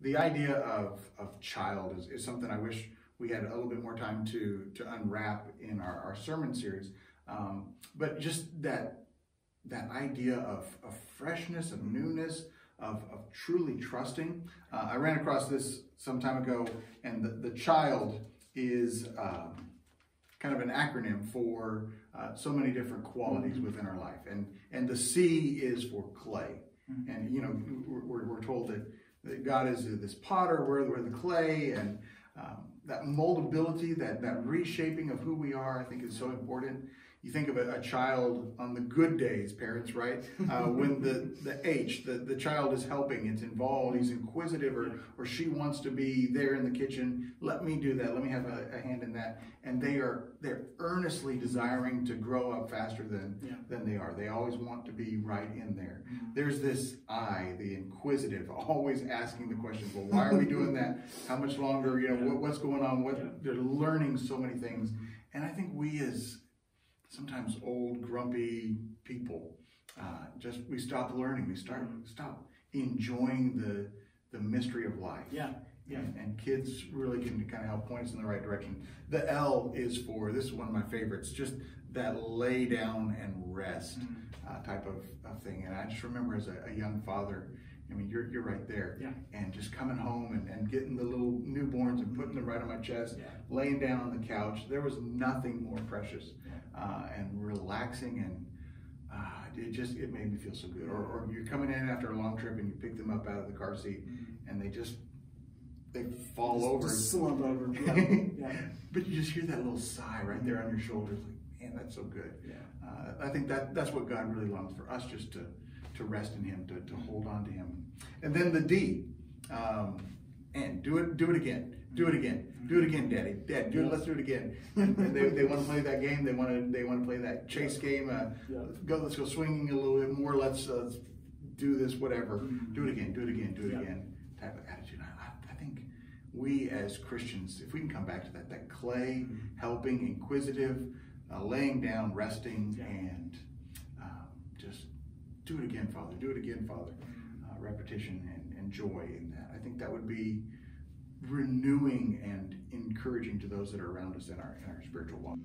The idea of, of child is, is something I wish we had a little bit more time to, to unwrap in our, our sermon series. Um, but just that, that idea of, of freshness, of newness, of, of truly trusting. Uh, I ran across this some time ago, and the, the child is um, kind of an acronym for uh, so many different qualities mm-hmm. within our life. And, and the C is for clay. Mm-hmm. And, you know, we're, we're told that, that God is this potter, we're, we're the clay, and um, that moldability, that, that reshaping of who we are, I think is so important you think of a, a, child on the good days, parents, right? Uh, when the, the H, the, the child is helping, it's involved, he's inquisitive, or, or she wants to be there in the kitchen. Let me do that. Let me have a, a hand in that. And they are they're earnestly desiring to grow up faster than yeah. than they are. They always want to be right in there. Mm-hmm. There's this I, the inquisitive, always asking the question, well, why are we doing that? How much longer? You know, what, what's going on? What yeah. they're learning so many things. And I think we as sometimes old, grumpy people. Uh, just we stop learning. We start stop enjoying the the mystery of life. Yeah. Yeah. And, and, kids really can kind of help point us in the right direction. The L is for this is one of my favorites. Just that lay down and rest mm-hmm. uh, type of, of thing. And I just remember as a, a young father I mean, you're, you're right there. Yeah. And just coming home and, and getting the little newborns and putting them right on my chest, yeah. laying down on the couch. There was nothing more precious uh, and relaxing and uh, it just it made me feel so good. Or, or, you're coming in after a long trip and you pick them up out of the car seat mm-hmm. and they just they fall just, over, just slump over. Yeah. but you just hear that little sigh right there on your shoulders, like man, that's so good. Yeah. Uh, I think that that's what God really longs for us, just to to rest in Him, to, to hold on to Him. And then the D, um, and do it, do it again, do it again, do it again, Daddy, Dad, do it. Let's do it again. And, they, they want to play that game. They want to they want to play that chase game. Uh, yeah. Go, let's go swinging a little bit more. Let's uh, do this, whatever. Mm-hmm. Do it again, do it again, do it yeah. again. Type of attitude. I, I, think we as Christians, if we can come back to that, that clay, mm-hmm. helping, inquisitive, uh, laying down, resting, yeah. and um, just do it again, Father. Do it again, Father. Uh, repetition and, and joy in that. I think that would be renewing and encouraging to those that are around us in our in our spiritual walk.